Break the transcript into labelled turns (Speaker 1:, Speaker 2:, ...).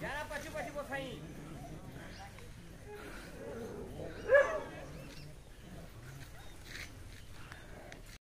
Speaker 1: Já partiu, partiu, vou sair.